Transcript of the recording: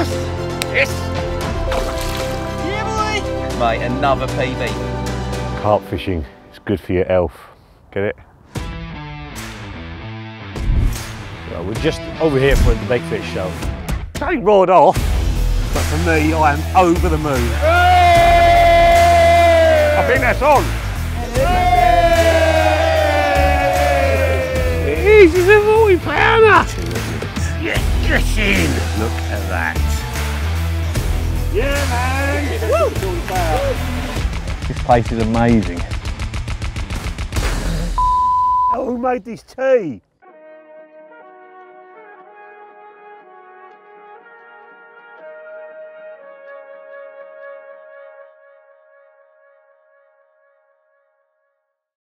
Yes! Yeah, boy! Mate, another PB. Carp fishing is good for your health. Get it? Well, we're just over here for the big fish show. It's only roared off, but for me, I am over the moon. I think that's on. Easy, it's a 40 pounder. Yes. Look at that. Yeah, man. This place is amazing. Oh, who made this tea?